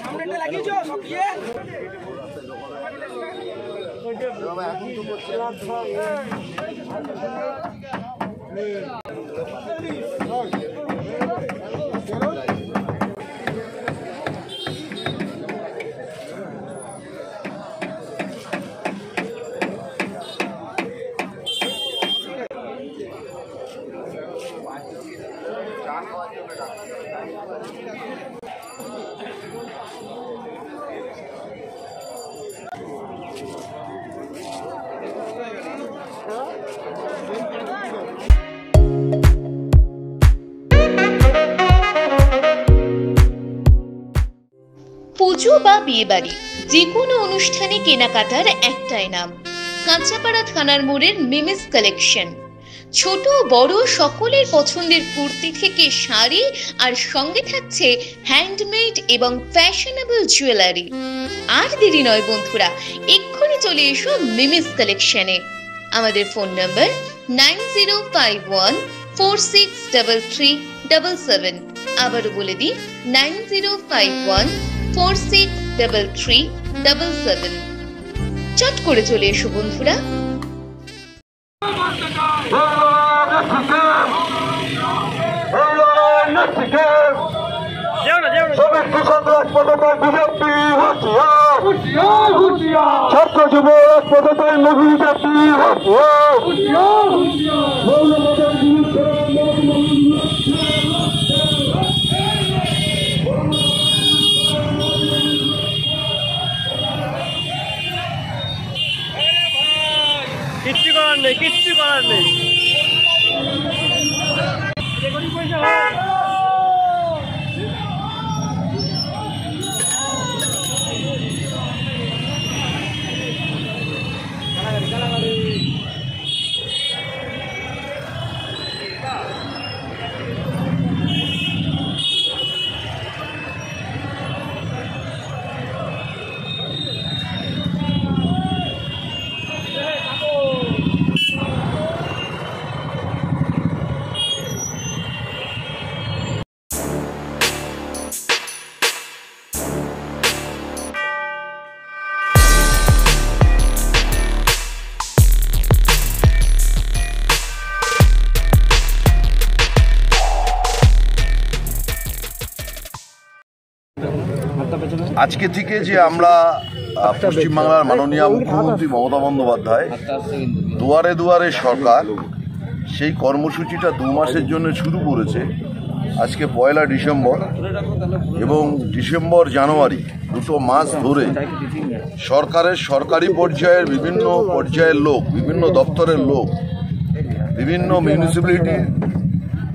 সামনেটা লাগিয়েছো? সব দিয়ে? বাবা এখন তো করছে Thank you. পুজো বা বিয়েবাড়ি যে কোনো অনুষ্ঠানে কেনাকাটার একটাই নাম। কাঁচাপাড়া থানার মোড়ের মিমিস কালেকশন ছোট, বড়, সকলের পছন্দের কুর্তি থেকে শাড়ি আর সঙ্গে থাকছে হ্যান্ডমেড এবং ফ্যাশনেবল জুয়েলারি আর দেরি নয় বন্ধুরা, এক্ষুনি চলে এসো মিমিস কালেকশনে আমাদের phone number nine zero five one four six double three double seven. আবারও বলে দিই, nine zero five one four six double three double seven চট করে চলে এসো বন্ধুরা। ছাত্র যুব রাজপথের নবী জাতি 네, 깨치지도 않았네. আজকে থেকে যে আমরা পশ্চিমবাংলার মাননীয় মুখ্যমন্ত্রী মমতা বন্দ্যোপাধ্যায় দুয়ারে দুয়ারে সরকার সেই কর্মসূচিটা দু মাসের জন্য শুরু করেছে আজকে পয়লা ডিসেম্বর এবং ডিসেম্বর জানুয়ারি দুটো মাস ধরে সরকারের সরকারি পর্যায়ের বিভিন্ন পর্যায়ের লোক বিভিন্ন দপ্তরের লোক বিভিন্ন মিউনিসিপ্যালিটি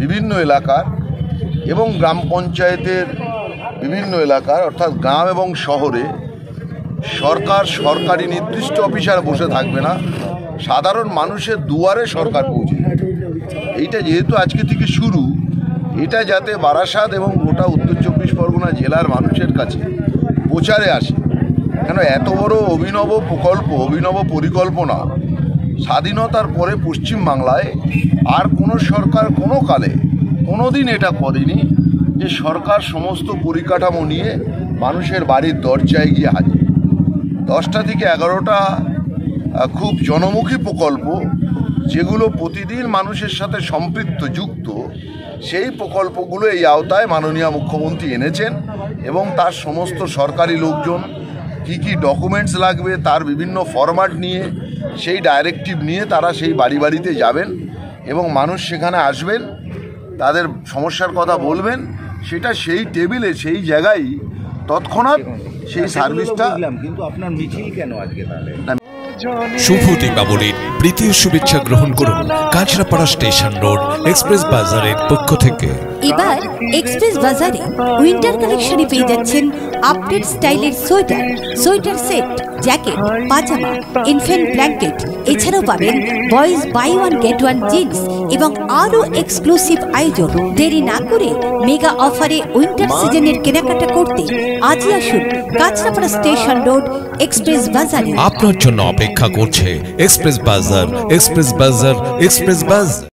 বিভিন্ন এলাকার এবং গ্রাম পঞ্চায়েতের বিভিন্ন এলাকার, অর্থাৎ গ্রাম এবং শহরে সরকার সরকারি নির্দিষ্ট অফিসার বসে থাকবে না। সাধারণ মানুষের দুয়ারে সরকার পৌঁছে এইটা যেহেতু আজকে থেকে শুরু, এটা যাতে বারাসাত এবং গোটা উত্তর চব্বিশ পরগনা জেলার মানুষের কাছে প্রচারে আসে। কেন, এত বড় অভিনব প্রকল্প, অভিনব পরিকল্পনা স্বাধীনতার পরে পশ্চিম বাংলায় আর কোনো সরকার কোনো কালে কোনো দিন এটা করেনি। যে সরকার সমস্ত পরিকাঠামো নিয়ে মানুষের বাড়ির দরজায় গিয়ে হাজির। দশটা থেকে এগারোটা খুব জনমুখী প্রকল্প, যেগুলো প্রতিদিন মানুষের সাথে সম্পৃক্ত, যুক্ত, সেই প্রকল্পগুলো এই আওতায় মাননীয় মুখ্যমন্ত্রী এনেছেন এবং তার সমস্ত সরকারি লোকজন কি কি ডকুমেন্টস লাগবে, তার বিভিন্ন ফরম্যাট নিয়ে, সেই ডাইরেক্টিভ নিয়ে তারা সেই বাড়ি বাড়িতে যাবেন এবং মানুষ সেখানে আসবেন, তাদের সমস্যার কথা বলবেন সেটা সেই টেবিলে সেই জায়গায় তৎক্ষণাৎ সেই সার্ভিসটা কিন্তু আপনার মিছিল কেন আজকে তাহলে? শুভ দীপাবলির প্রীতীয় শুভেচ্ছা গ্রহণ করুন কাঁচরাপাড়া স্টেশন রোড এক্সপ্রেস বাজারের পক্ষ থেকে। এবার এক্সপ্রেস বাজারে উইন্টার কালেকশনে পেয়ে যাচ্ছেন আপডেট স্টাইলের sweater sweater set. Jacket, pyjama infant blanket এছাড়াও পাবেন boys buy one get one jeans এবং আরও এক্সক্লুসিভ আয়োজন। দেরি না করে মেগা অফারে উইন্টার সিজনের কেনাকাটা করতে আজই আসুন কাঁচরাপাড়া স্টেশন রোড এক্সপ্রেস বাজারে আপনার জন্য অপেক্ষা করছে এক্সপ্রেস বাজার এক্সপ্রেস বাজার এক্সপ্রেস বাজার